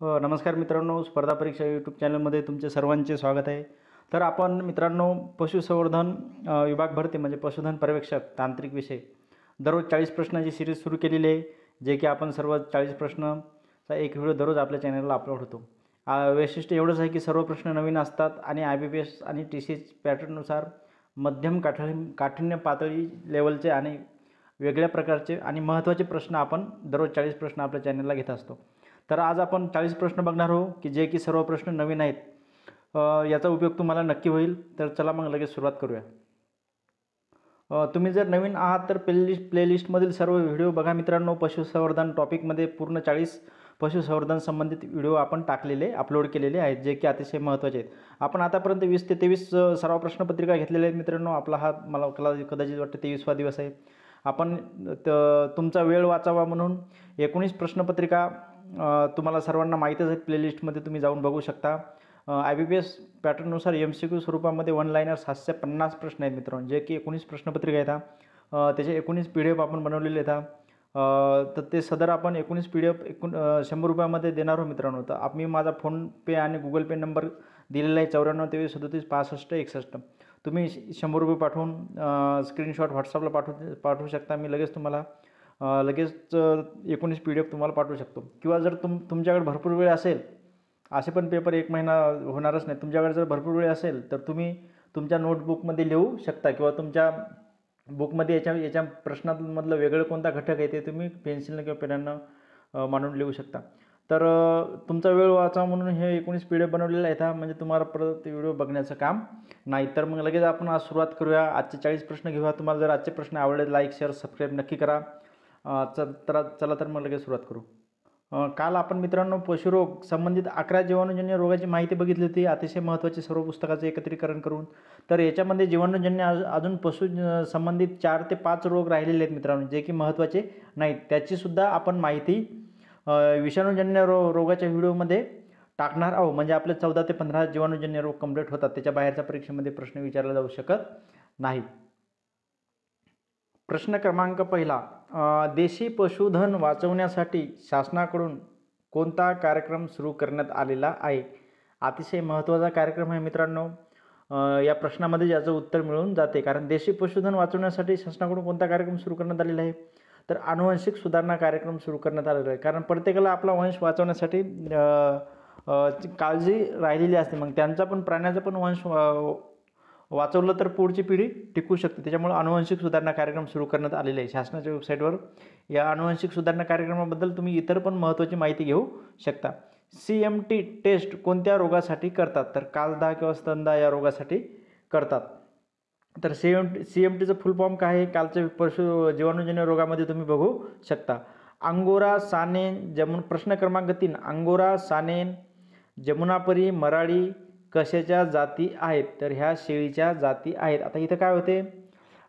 नमस्कार मित्रांनो स्पर्धा परीक्षा यूट्यूब चॅनलमध्ये तुमचे सर्वांचे स्वागत आहे. तर आपण मित्रांनो पशुसंवर्धन विभाग भरती म्हणजे पशुधन पर्यवेक्षक तांत्रिक विषय दररोज चाळीस प्रश्नाची सिरीज सुरू केलेली आहे जे की आपण सर्व चाळीस प्रश्नचा एक व्हिडिओ दररोज आपल्या चॅनलला अपलोड होतो. वैशिष्ट्य एवढंच आहे की सर्व प्रश्न नवीन असतात आणि आय बी पी एस आणि टी सी एच पॅटर्ननुसार मध्यम काठिण काठिण्य पातळी लेवलचे आणि वेगळ्या प्रकारचे आणि महत्त्वाचे प्रश्न आपण दररोज चाळीस प्रश्न आपल्या चॅनलला घेत असतो. तर आज आपण चाळीस प्रश्न बघणार आहोत की जे की सर्व प्रश्न नवीन आहेत याचा उपयोग तुम्हाला नक्की होईल. तर चला मग लगेच सुरुवात करूया. तुम्ही जर नवीन आहात तर प्लेलिस्ट प्लेलिस्टमधील सर्व व्हिडिओ बघा मित्रांनो. पशुसंवर्धन टॉपिकमध्ये पूर्ण चाळीस पशुसंवर्धन संबंधित व्हिडिओ आपण टाकलेले अपलोड केलेले आहेत जे की अतिशय महत्त्वाचे आहेत. आपण आतापर्यंत वीस ते तेवीस सर्व सराव प्रश्नपत्रिका घेतलेल्या आहेत मित्रांनो. आपला हा मला कला कदाचित वाटतं तेवीसवा दिवस आहे. आपण त तुमचा वेळ वाचावा म्हणून एकोणीस प्रश्नपत्रिका तुम्हाला सर्वांना माहीतच आहेत प्लेलिस्टमध्ये तुम्ही जाऊन बघू शकता. आय बी पी एस पॅटर्ननुसार एम सी क्यू स्वरूपामध्ये वन लाईनर सातशे पन्नास प्रश्न आहेत मित्रांनो जे की एकोणीस प्रश्नपत्रिका येतात त्याचे एकोणीस पी डी एफ आपण बनवलेले येतात तर ते सदर आपण एकोणीस पी डी एफ एकूण शंभर रुपयामध्ये देणार आहोत मित्रांनो. तर आम्ही माझा फोनपे आणि गुगल पे नंबर दिलेला आहे चौऱ्याण्णव तेवीस सदोतीस पासष्ट एकसष्ट. तुम्ही श- शंभर रुपये पाठवून स्क्रीनशॉट व्हॉट्सअपला पाठवू पाठवू शकता मी लगेच तुम्हाला लगेच एकोणीस पी डी एफ तुम्हाला पाठवू शकतो. किंवा जर तुम तुमच्याकडे भरपूर वेळ असेल असे पण पेपर एक महिना होणारच नाही. तुमच्याकडे जर भरपूर वेळ असेल तर तुम्ही तुमच्या नोटबुकमध्ये लिहू शकता किंवा तुमच्या बुकमध्ये याच्या याच्या प्रश्नांमधलं वेगळं कोणता घटक आहे ते तुम्ही पेन्सिलनं किंवा पेनांना मांडून लिहू शकता. तर तुमचा वेळ वाचा म्हणून हे एकोणीस पी डी एफ बनवलेलं आहे. था म्हणजे तुम्हाला परत व्हिडिओ बघण्याचं काम नाही. तर मग लगेच आपण आज सुरुवात करूया. आजचे चाळीस प्रश्न घेऊया. तुम्हाला जर आजचे प्रश्न आवडले लाईक शेअर सबस्क्राईब नक्की करा. चल तर चला तर मग लगेच सुरुवात करू. काल आपण मित्रांनो पशुरोग संबंधित अकरा जीवाणूजन्य रोगाची माहिती बघितली होती. अतिशय महत्त्वाची सर्व पुस्तकाचं एकत्रीकरण करून. तर याच्यामध्ये जीवाणूजन्य अजून पशु संबंधित चार ते पाच रोग राहिलेले आहेत मित्रांनो जे की महत्त्वाचे नाहीत. त्याचीसुद्धा आपण माहिती विषाणूजन्य रो रोगाच्या व्हिडिओमध्ये टाकणार आहोत. म्हणजे आपले चौदा ते पंधरा जीवाणूजन्य रोग कंप्लीट होतात. त्याच्या बाहेरच्या परीक्षेमध्ये प्रश्न विचारला जाऊ शकत नाही प्रश्न क्रमांक पहिला देशी पशुधन वाचवण्यासाठी शासनाकडून कोणता कार्यक्रम सुरू करण्यात आलेला आहे? अतिशय महत्त्वाचा कार्यक्रम आहे मित्रांनो. या प्रश्नामध्ये याचं उत्तर मिळून जाते. कारण देशी पशुधन वाचवण्यासाठी शासनाकडून कोणता कार्यक्रम सुरू करण्यात आलेला आहे? तर अनुवंशिक सुधारणा कार्यक्रम सुरू करण्यात आलेला आहे. कारण प्रत्येकाला आपला वंश वाचवण्यासाठी काळजी राहिलेली असते. मग त्यांचा पण प्राण्याचा पण वंश वाचवलं तर पुढची पिढी टिकू शकते. त्याच्यामुळे अनुवंशिक सुधारणा कार्यक्रम सुरू करण्यात आलेले आहे शासनाच्या वेबसाईटवर या अनुवंशिक सुधारणा कार्यक्रमाबद्दल तुम्ही इतर पण महत्त्वाची माहिती घेऊ शकता. सी एम टी टेस्ट कोणत्या रोगासाठी करतात? तर कालदा किंवा स्तनदा या रोगासाठी करतात. तर C M T C M टीचं फुल फॉर्म काय आहे? कालच्या पशु जीवाणूजन्य रोगामध्ये तुम्ही बघू शकता. अंगोरा सानेन जमुन प्रश्न क्रमांक तीन. अंगोरा सानेन जमुनापरी मराळी कशाच्या जाती आहेत? तर ह्या शेळीच्या जाती आहेत. आता इथं काय होते?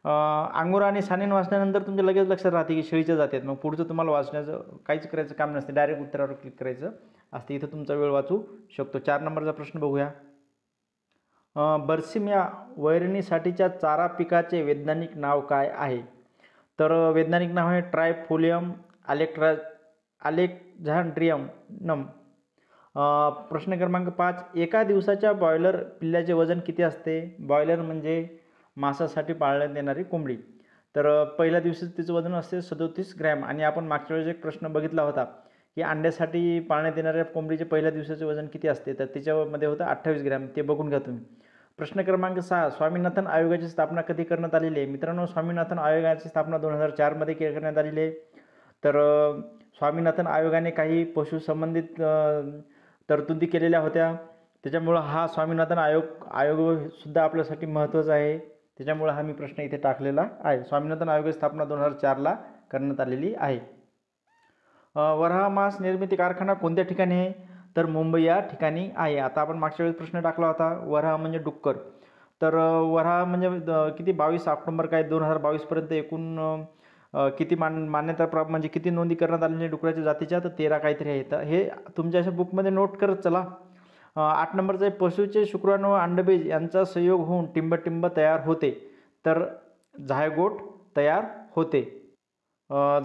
अं, आणि सानेन वाचल्यानंतर तुमच्या लगेच लक्षात राहते की शेळीच्या जाती आहेत. मग पुढचं तुम्हाला वाचण्याचं काहीच करायचं काम नसते. डायरेक्ट उत्तरावर क्लिक करायचं असते. इथं तुमचा वेळ वाचू शकतो. चार नंबरचा प्रश्न बघूया. बर्सिम बर्सिमिया वैरणीसाठीच्या चारा पिकाचे वैज्ञानिक नाव काय आहे? तर वैज्ञानिक नाव आहे ट्रायफोलियम आलेक्ट्रा अलेक्झांड्रियम. नम. प्रश्न क्रमांक पाच एका दिवसाच्या बॉयलर पिल्ल्याचे वजन किती असते? बॉयलर म्हणजे मांसासाठी पाळण्यात येणारी कोंबडी. तर पहिल्या दिवशी तिचं वजन असते सदोतीस ग्रॅम आणि आपण मागच्या वेळेस एक प्रश्न बघितला होता की अंड्यासाठी पाळण्यात येणाऱ्या कोंबडीचे पहिल्या दिवसाचे वजन किती असते? तर त्याच्यामध्ये होतं अठ्ठावीस ग्रॅम. ते बघून घ्या तुम्ही. प्रश्न क्रमांक सहा स्वामीनाथन आयोगाची स्थापना कधी करण्यात आलेली आहे? मित्रांनो स्वामीनाथन आयोगाची स्थापना दोन हजार चारमध्ये के करण्यात आलेली आहे. तर स्वामीनाथन आयोगाने काही पशुसंबंधित तरतुदी केलेल्या होत्या. त्याच्यामुळं हा स्वामीनाथन आयोग आयोगसुद्धा आपल्यासाठी महत्त्वाचा आहे. त्याच्यामुळं हा मी प्रश्न इथे टाकलेला आहे. स्वामीनाथन आयोग स्थापना दोन हजार चारला करण्यात आलेली आहे. अ, वराह मास निर्मिती कारखाना कोणत्या ठिकाणी आहे? तर मुंबई या ठिकाणी आहे. आता आपण मागच्या वेळेस प्रश्न टाकला होता. वराह म्हणजे डुक्कर. तर अ, वराह म्हणजे किती? बावीस ऑक्टोंबर काय? दोन हजार बावीसपर्यंत एकूण किती मान मान्यता प्राप्त म्हणजे किती नोंदी करण्यात आलेल्या डुकराच्या जातीच्या तर तेरा काहीतरी आहेत तर हे तुमच्या अशा बुकमध्ये नोट करत चला. आठ नंबरचं आहे पशुचे शुक्राणू व अंडबीज यांचा संयोग होऊन टिंबटिंब तयार होते. तर झायगोट तयार होते.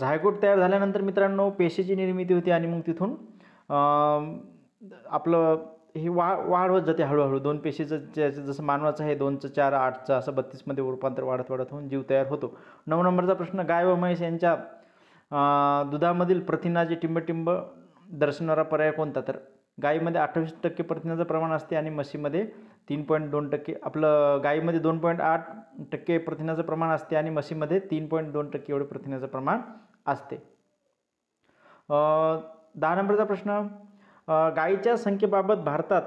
झायगोट तयार झाल्यानंतर मित्रांनो पेशीची निर्मिती होती आणि मग तिथून आपलं ही वा वाढ होत जाते हळूहळू. दोन पेशीचं ज्याचं जसं मानवाचं आहे दोनचं चार आठचं असं बत्तीसमध्ये रूपांतर वाढत वाढत होऊन जीव तयार होतो. नऊ नंबरचा प्रश्न गाय व म्हैस यांच्या दुधामधील प्रथिनाचे टिंबटिंब दर्शवणारा पर्याय कोणता? तर गाईमध्ये अठ्ठावीस टक्के प्रथिनाचं प्रमाण असते आणि म्हशीमध्ये तीन पॉईंट दोन टक्के आपलं गायीमध्ये दोन पॉईंट आठ टक्के प्रथिनाचं प्रमाण असते आणि म्हशीमध्ये तीन पॉईंट दोन टक्के एवढे प्रथिनाचं प्रमाण असते. दहा नंबरचा प्रश्न गाईच्या संख्येबाबत भारतात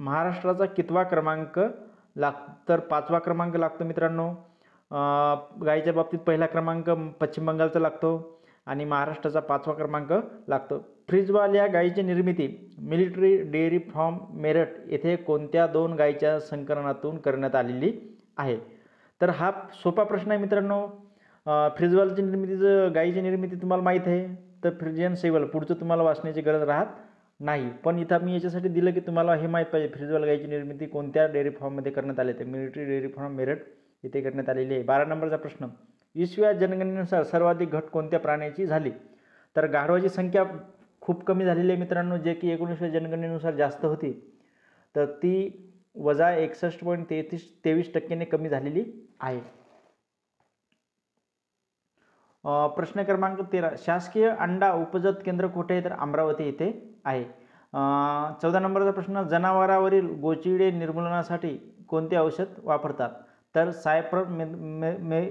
महाराष्ट्राचा कितवा क्रमांक लाग तर पाचवा क्रमांक लागतो मित्रांनो. गाईच्या बाबतीत पहिला क्रमांक पश्चिम बंगालचा लागतो आणि महाराष्ट्राचा पाचवा क्रमांक लागतो. फ्रीजवाल या गाईची निर्मिती मिलिटरी डेअरी फॉर्म मेरठ येथे कोणत्या दोन गाईच्या संकलनातून करण्यात आलेली आहे? तर हा सोपा प्रश्न आहे मित्रांनो. फ्रीजवालची जर गाईची निर्मिती तुम्हाला माहीत आहे. तर फ्रिजियन सेवल पुढचं तुम्हाला वाचण्याची गरज राहत नाही. पण इथं मी याच्यासाठी दिलं की तुम्हाला हे माहीत पाहिजे. फ्रीजवाल गाईची निर्मिती कोणत्या डेअरी फॉर्ममध्ये करण्यात आली तर मिलिटरी डेअरी फॉर्म मेरठ इथे करण्यात आलेली आहे. बारा नंबरचा प्रश्न. इसव्या जनगणनेनुसार सर्वाधिक घट कोणत्या प्राण्याची झाली? तर गाढवाची संख्या खूप कमी झालेली आहे मित्रांनो जे की एकोणीसव्या जनगणनेनुसार जास्त होती. तर ती वजा एकसष्ट पॉईंट तेहतीस तेवीस टक्क्याने कमी झालेली आहे. प्रश्न क्रमांक तेरा. शासकीय अंडा उपजत केंद्र कुठे आहे? तर अमरावती येथे आहे. चौदा नंबरचा प्रश्न जनावरावरील गोचिडे निर्मूलनासाठी कोणते औषध वापरतात? तर सायपर मे मे मे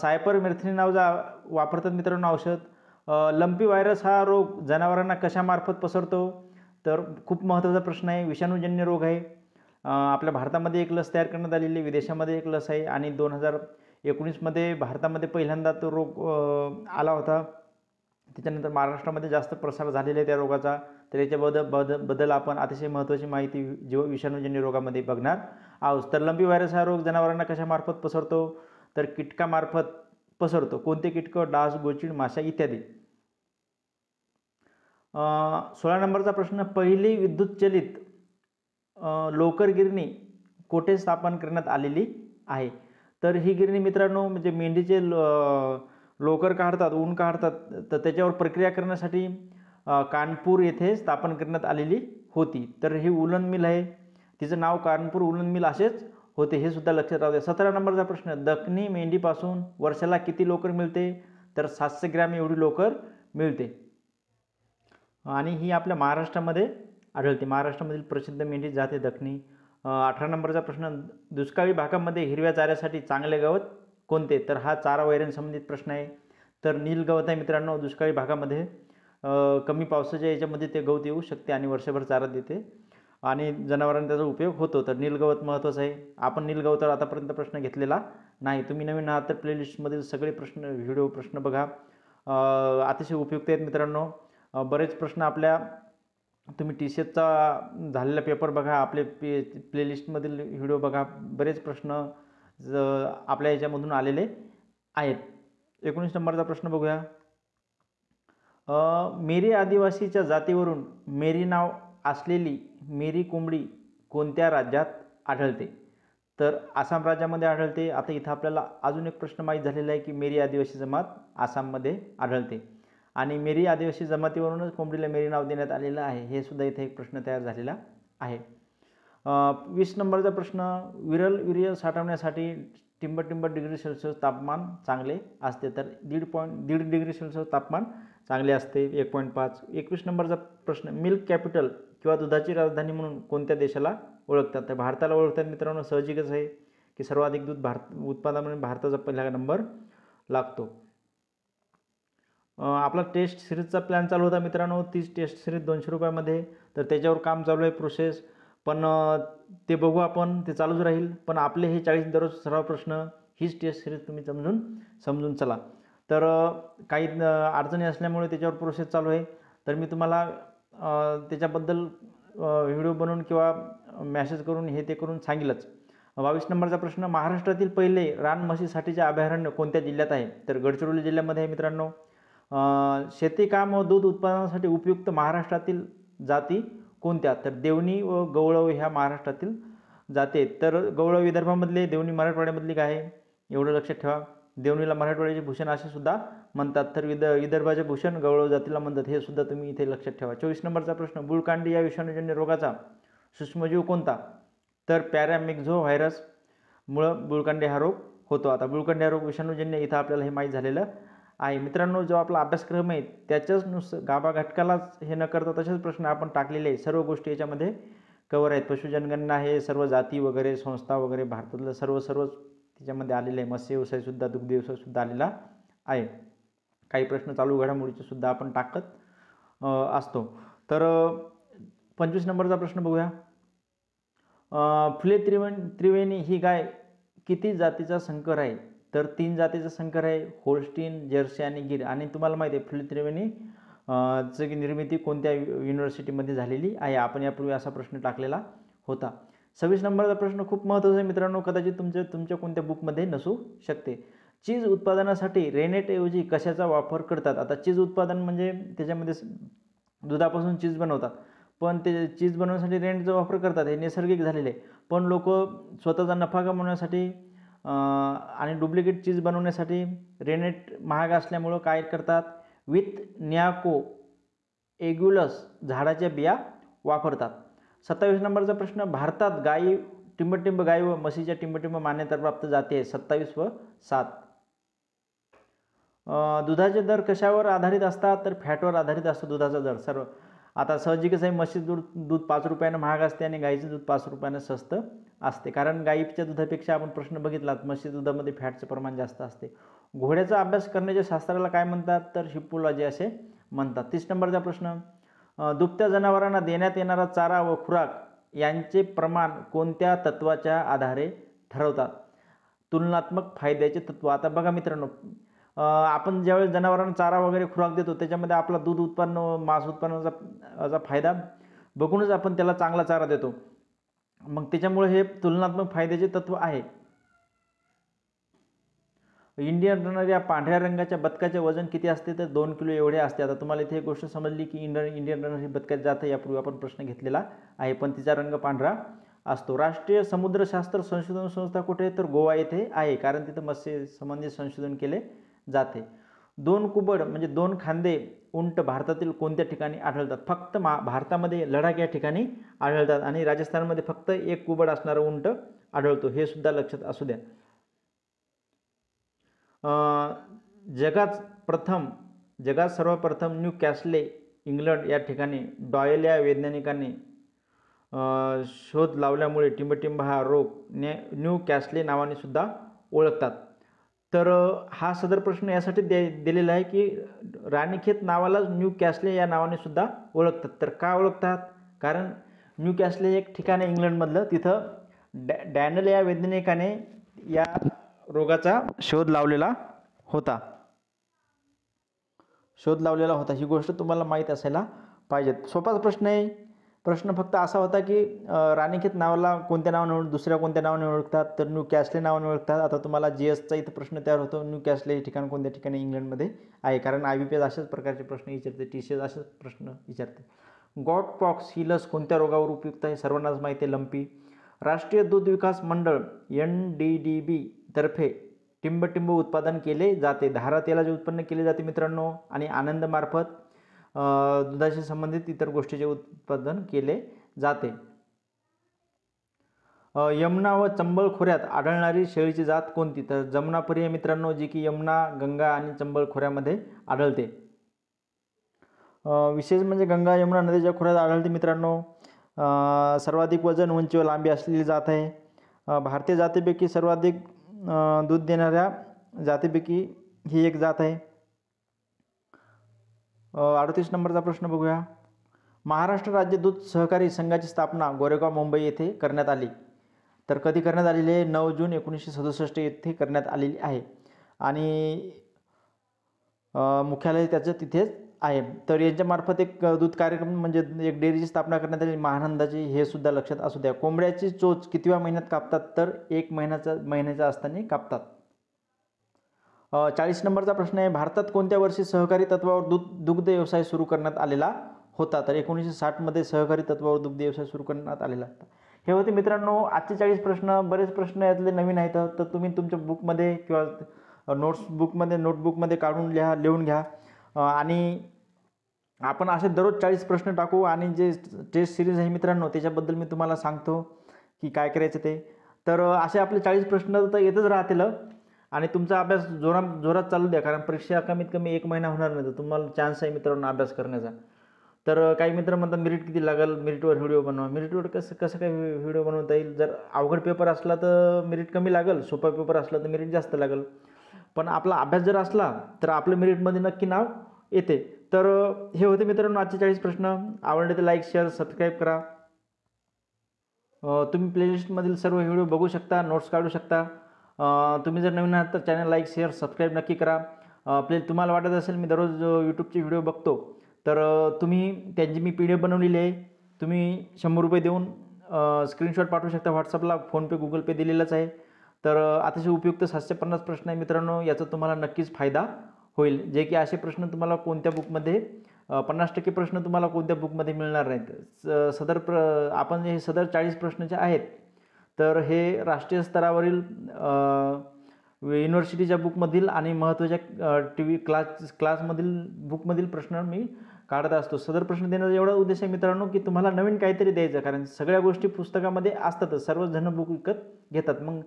सायपर मेर्थ्रिन नावचा वापरतात मित्रांनो औषध. लंपी व्हायरस हा रोग जनावरांना कशामार्फत पसरतो? तर खूप महत्त्वाचा प्रश्न आहे विषाणूजन्य रोग आहे. आपल्या भारतामध्ये एक लस तयार करण्यात आलेली विदेशामध्ये एक लस आहे आणि दोन हजार एकोणीसमध्ये भारतामध्ये पहिल्यांदा तो रोग आला होता. त्याच्यानंतर महाराष्ट्रामध्ये जास्त प्रसार झालेला आहे त्या रोगाचा. तर याच्याबद्दल बदबद्दल आपण अतिशय महत्त्वाची माहिती जीव विषाणूजन्य रोगामध्ये बघणार. आहोत तर लंबी व्हायरस हा रोग जनावरांना कशामार्फत पसरतो? तर कीटकामार्फत पसरतो. कोणते कीटकं? डास गोचिड माशा इत्यादी. सोळा नंबरचा प्रश्न पहिली विद्युतचलित लोकरगिरणी लोकर गिरणी कोठे स्थापन करण्यात आलेली आहे? तर ही गिरणी मित्रांनो म्हणजे मेंढीचे लोकर काढतात ऊन काढतात तर त्याच्यावर प्रक्रिया करण्यासाठी कानपूर येथे स्थापन करण्यात आलेली होती. तर ही उलन मिल आहे. तिचं नाव कानपूर उलन मिल असेच होते हे सुद्धा लक्षात राहू द्या. सतरा नंबरचा प्रश्न दखनी मेंढीपासून वर्षाला किती लोकर मिळते? तर सातशे ग्रॅम एवढी लोकर मिळते. आणि ही आपल्या महाराष्ट्रामध्ये आढळते. महाराष्ट्रामधील प्रसिद्ध मेंढी जाते दखनी. अठरा नंबरचा प्रश्न दुष्काळी भागामध्ये हिरव्या चाऱ्यासाठी चांगले गवत कोणते? तर हा चारा वैरण प्रश्न आहे. तर नील गवत आहे मित्रांनो दुष्काळी भागामध्ये कमी पावसाच्या याच्यामध्ये ते गवत येऊ शकते आणि वर्षभर चारा देते आणि जनावरांना त्याचा उपयोग होतो. तर नीलगवत महत्त्वाचं आहे. आपण नीलगवतावर आतापर्यंत प्रश्न घेतलेला नाही. तुम्ही नवीन आहात तर प्लेलिस्टमधील सगळे प्रश्न व्हिडिओ प्रश्न बघा. अतिशय उपयुक्त आहेत मित्रांनो. बरेच प्रश्न आपल्या तुम्ही टी शर्टचा झालेला पेपर बघा आपले पे प्लेलिस्टमधील व्हिडिओ बघा. बरेच प्रश्न ज आपल्या याच्यामधून आलेले आहेत. एकोणीस नंबरचा प्रश्न बघूया. मेरी आदिवासीच्या जातीवरून मेरी नाव असलेली मेरी कोंबडी कोणत्या राज्यात आढळते? तर आसाम राज्यामध्ये आढळते. आता इथं आपल्याला अजून एक प्रश्न माहीत झालेला आहे की मेरी आदिवासी जमात आसाममध्ये आढळते. आणि मेरी आदिवासी जमातीवरूनच कोंबडीला मेरी नाव देण्यात आलेलं आहे. हे सुद्धा इथे एक प्रश्न तयार झालेला आहे. वीस नंबरचा प्रश्न विरल वीर्य साठवण्यासाठी टिंबर टिंबर डिग्री सेल्सिअस तापमान चांगले असते तर दीड पॉईंट दीड डिग्री सेल्सिअस तापमान चांगले असते एक पॉईंट पाच. एकवीस नंबरचा प्रश्न मिल्क कॅपिटल किंवा दुधाची राजधानी म्हणून कोणत्या देशाला ओळखतात? तर भारताला ओळखतात मित्रांनो सहजिकच आहे की सर्वाधिक दूध भारत उत्पादनामध्ये म्हणजे भारताचा पहिला नंबर लागतो. आपला टेस्ट सिरीजचा प्लॅन चालू होता मित्रांनो. तीच टेस्ट सिरीज दोनशे रुपयामध्ये. तर त्याच्यावर काम चालू आहे प्रोसेस. पण ते बघू आपण. ते चालूच राहील. पण आपले हे चाळीस दररोज सराव प्रश्न हीच टेस्ट सिरीज तुम्ही समजून समजून चला. तर काही अडचणी असल्यामुळे त्याच्यावर प्रोसेस चालू आहे. तर मी तुम्हाला त्याच्याबद्दल व्हिडिओ बनवून किंवा मॅसेज करून हे ते करून सांगेलच. बावीस नंबरचा प्रश्न महाराष्ट्रातील पहिले रान म्हशीसाठीचे अभयारण्य कोणत्या जिल्ह्यात आहे? तर गडचिरोली जिल्ह्यामध्ये आहे मित्रांनो. शेतीकाम व दूध उत्पादनासाठी उपयुक्त महाराष्ट्रातील जाती कोणत्या? तर देवणी व गवळव ह्या महाराष्ट्रातील जाते तर गवळव विदर्भामधले देवणी मराठवाड्यामधली काय आहे? एवढं लक्षात ठेवा. देवणीला मराठवाड्याचे भूषण असे सुद्धा म्हणतात. तर विद विदर्भाचे भूषण गवळव जातीला म्हणतात हे सुद्धा तुम्ही इथे लक्षात ठेवा. चोवीस नंबरचा प्रश्न बुळकांडी या विषाणूजन्य रोगाचा सूक्ष्मजीव कोणता? तर पॅरामिक्झो व्हायरसमुळं बुळकांडी हा रोग होतो. आता बुळकांडी हा रोग विषाणूजन्य इथं आपल्याला हे माहीत झालेलं आहे. मित्रांनो जो आपला अभ्यासक्रम आहे त्याच्याच नुस गाभा घटकालाच हे न करता तसेच प्रश्न आपण टाकलेले आहे सर्व गोष्टी याच्यामध्ये कवर आहेत. पशुजनगणना हे सर्व जाती वगैरे संस्था वगैरे भारतातलं सर्व सर्व त्याच्यामध्ये आलेलं आहे. मत्स्य व्यवसायसुद्धा दुग्ध व्यवसायसुद्धा आलेला आहे. काही प्रश्न चालू घडामोडीचेसुद्धा आपण टाकत असतो. तर पंचवीस नंबरचा प्रश्न बघूया. फुले त्रिवेणी त्रिवेणी ही गाय किती जातीचा संकर आहे? तर तीन जातीचा संकर आहे होल्स्टीन जर्सी आणि गिर. आणि तुम्हाला माहिती आहे फुल त्रिवेणी ची निर्मिती कोणत्या युनिव्हर्सिटीमध्ये झालेली आहे? आपण यापूर्वी असा प्रश्न टाकलेला होता. सव्वीस नंबरचा प्रश्न खूप महत्त्वाचा आहे मित्रांनो कदाचित तुमच्या तुमच्या कोणत्या बुकमध्ये नसू शकते. चीज उत्पादनासाठी रेनेटऐवजी कशाचा वापर करतात? आता चीज उत्पादन म्हणजे त्याच्यामध्ये दुधापासून चीज बनवतात. पण ते चीज बनवण्यासाठी रेंटचा वापर करतात हे नैसर्गिक झालेले पण लोक स्वतःचा नफा कमवण्यासाठी आणि डुप्लिकेट चीज बनवण्यासाठी रेनेट महाग असल्यामुळं काय करतात? विथ न्याको एग्युलस झाडाच्या बिया वापरतात. सत्तावीस नंबरचा प्रश्न भारतात गायी टिंबटिंब गाई व म्हशीच्या टिंबटिंब मान्यताप्राप्त जाती आहे सत्तावीस व सात. दुधाचे दर कशावर आधारित असतात? तर फॅटवर आधारित असतो दुधाचा दर. सर्व आता साहजिकच आहे म्हशीचं दूध दूध पाच रुपयानं महाग असते आणि गाईचं दूध पाच रुपयानं स्वस्त असते. कारण गाईच्या दुधापेक्षा आपण प्रश्न बघितलात म्हशी दुधामध्ये फॅटचं प्रमाण जास्त असते. घोड्याचा अभ्यास करण्याच्या शास्त्राला काय म्हणतात तर हिप्पोलॉजी असे म्हणतात. तीस नंबरचा प्रश्न दुभत्या जनावरांना देण्यात येणारा चारा व खुराक यांचे प्रमाण कोणत्या तत्वाच्या आधारे ठरवतात? तुलनात्मक फायद्याचे तत्व. आता बघा मित्रांनो आपण ज्यावेळेस जनावरांना चारा वगैरे खुराक देतो त्याच्यामध्ये आपला दूध उत्पन्न मांस उत्पन्नाचा फायदा बघूनच आपण त्याला चांगला चारा देतो. मग त्याच्यामुळे हे तुलनात्मक फायद्याचे तत्व आहे. इंडियन रनर या पांढऱ्या रंगाच्या बदकाचे वजन किती असते तर दोन किलो एवढे असते. आता तुम्हाला इथे एक गोष्ट समजली की इंडियन इंडियन रनर ही बदकात जातं यापूर्वी आपण प्रश्न घेतलेला आहे पण तिचा रंग पांढरा असतो. राष्ट्रीय समुद्रशास्त्र संशोधन संस्था कुठे तर गोवा येथे आहे कारण तिथं मत्स्य संबंधित संशोधन केले. जाते. दोन कुबड म्हणजे दोन खांदे उंट भारतातील कोणत्या ठिकाणी आढळतात? फक्त मा भारतामध्ये लडाख या ठिकाणी आढळतात आणि राजस्थानमध्ये फक्त एक कुबड असणारा उंट आढळतो. हे सुद्धा लक्षात असू द्या. जगात प्रथम जगात सर्वप्रथम न्यू कॅसले इंग्लंड या ठिकाणी डॉयल या वैज्ञानिकांनी शोध लावल्यामुळे टिंबटिंब हा रोग ने न्यू कॅसले नावाने सुद्धा ओळखतात. तर हा सदर प्रश्न यासाठी दे दिलेला आहे की राणीखेत नावालाच न्यू कॅसले या नावाने सुद्धा ओळखतात. तर का ओळखतात? कारण न्यू कॅसले एक ठिकाण आहे इंग्लंडमधलं. तिथं डॅ डॅनल या वैज्ञानिकाने या रोगाचा शोध लावलेला होता. शोध लावलेला होता. ही गोष्ट तुम्हाला माहीत असायला पाहिजेत. सोपाच प्रश्न आहे. प्रश्न फक्त असा होता की राणीखेत नावाला कोणत्या नावाने ओळख दुसऱ्या कोणत्या नावाने ओळखतात? तर न्यू कॅसले नावाने ओळखतात. आता तुम्हाला जी एसचा इथं प्रश्न तयार होतो न्यू कॅसले हे ठिकाण कोणत्या ठिकाणी इंग्लंडमध्ये आहे? कारण आय बी पी एस अशाच प्रकारचे प्रश्न विचारते टी सी एस असेच प्रश्न विचारते. गॉट पॉक्स ही लस कोणत्या रोगावर उपयुक्त आहे? सर्वांनाच माहिती आहे लंपी. राष्ट्रीय दूध विकास मंडळ एन डी डी बी तर्फे टिंबटिंब उत्पादन केले जाते. धारा तेलाचे उत्पन्न केले जाते मित्रांनो. आणि आनंदमार्फत दुधाशी संबंधित इतर गोष्टीचे उत्पादन केले जाते. यमुना व चंबळ खोऱ्यात आढळणारी शेळीची जात कोणती? तर जमुनापुरी आहे मित्रांनो जी की यमुना गंगा आणि चंबळ खोऱ्यामध्ये आढळते. विशेष म्हणजे गंगा यमुना नदीच्या खोऱ्यात आढळते मित्रांनो. सर्वाधिक वजन उंची व लांबी असलेली जात आहे. भारतीय जातीपैकी सर्वाधिक दूध देणाऱ्या जातीपैकी ही एक जात आहे. अडतीस नंबरचा प्रश्न बघूया. महाराष्ट्र राज्य दूध सहकारी संघाची स्थापना गोरेगाव मुंबई येथे करण्यात आली. तर कधी करण्यात आलेली आहे? नऊ जून एकोणीसशे सदुसष्ट येथे करण्यात आलेली आहे. आणि मुख्यालय त्याचं तिथेच आहे. तर यांच्यामार्फत एक दूध कार्यक्रम म्हणजे एक डेअरीची स्थापना करण्यात आली. महानंदाची हे सुद्धा लक्षात असू द्या. कोंबड्याची चोच कितव्या महिन्यात कापतात? तर एक महिन्याचा महिन्याच्या असताना कापतात. चाळीस नंबरचा प्रश्न आहे भारतात कोणत्या वर्षी सहकारी तत्वावर दूध दुग्ध व्यवसाय सुरू करण्यात आलेला होता? तर एकोणीसशे साठमध्ये सहकारी तत्वावर दुग्ध व्यवसाय सुरू करण्यात आलेला होता. हे होते मित्रांनो आजचे चाळीस प्रश्न बरेच प्रश्न यातले नवीन आहेत तर तुम्ही तुमच्या बुकमध्ये किंवा नोट्स बुकमध्ये नोटबुकमध्ये काढून लिहा लिहून घ्या. आणि आपण असे दररोज चाळीस प्रश्न टाकू आणि जे टेस्ट सिरीज आहे मित्रांनो त्याच्याबद्दल मी तुम्हाला सांगतो की काय करायचं ते. तर असे आपले चाळीस प्रश्न तर येतच राहतील. आणि तुमचा अभ्यास जोरात जोरात चालू द्या कारण परीक्षा कमीत कमी एक महिना होणार नाही तर तुम्हाला चान्स आहे मित्रांनो अभ्यास करण्याचा. तर काही मित्र म्हणतात मेरिट किती लागेल? मेरिटवर व्हिडिओ बनवा. मेरिटवर कसं कसं काय व्हिडिओ बनवता येईल? जर अवघड पेपर असला तर मेरिट कमी लागेल सोपा पेपर असला तर मेरिट जास्त लागेल. पण आपला अभ्यास जर असला तर आपलं मेरिटमध्ये नक्की नाव येते. तर हे होते मित्रांनो आजचे चाळीस प्रश्न. आवडले तर लाईक शेअर सबस्क्राईब करा. तुम्ही प्लेलिस्टमधील सर्व व्हिडिओ बघू शकता नोट्स काढू शकता. तुम्ही जर नवीन आहात तर चॅनल लाईक शेअर सबस्क्राईब नक्की करा. अ, तुम्हाला वाटत असेल मी दररोज यूट्यूबचे व्हिडिओ बघतो तर तुम्ही त्यांची मी पी डी एफ बनवलेली आहे. तुम्ही शंभर रुपये देऊन स्क्रीनशॉट पाठवू शकता व्हॉट्सअपला फोनपे गुगल पे दिलेलंच आहे. तर अतिशय उपयुक्त सातशे पन्नास प्रश्न आहे मित्रांनो याचा तुम्हाला नक्कीच फायदा होईल. जे की असे प्रश्न तुम्हाला कोणत्या बुकमध्ये पन्नास टक्के प्रश्न तुम्हाला कोणत्या बुकमध्ये मिळणार नाहीत? स- सदर प्र आपण हे सदर चाळीस प्रश्न जे आहेत तर हे राष्ट्रीय स्तरावरील युनिव्हर्सिटीच्या बुकमधील आणि महत्त्वाच्या टी व्ही क्लास क्लासमधील बुकमधील प्रश्न मी काढत असतो. सदर प्रश्न देण्याचा एवढा उद्देश आहे मित्रांनो की तुम्हाला नवीन काहीतरी द्यायचं. कारण सगळ्या गोष्टी पुस्तकामध्ये असतातच सर्वजण बुक विकत घेतात. मग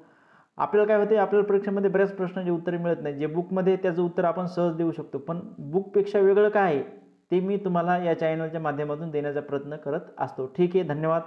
आपल्याला काय होते आपल्याला परीक्षेमध्ये बऱ्याच प्रश्नांची उत्तरे मिळत नाही जे बुकमध्ये त्याचं उत्तर आपण सहज देऊ शकतो. पण बुकपेक्षा वेगळं काय आहे ते मी तुम्हाला या चॅनलच्या माध्यमातून देण्याचा प्रयत्न करत असतो. ठीक आहे धन्यवाद.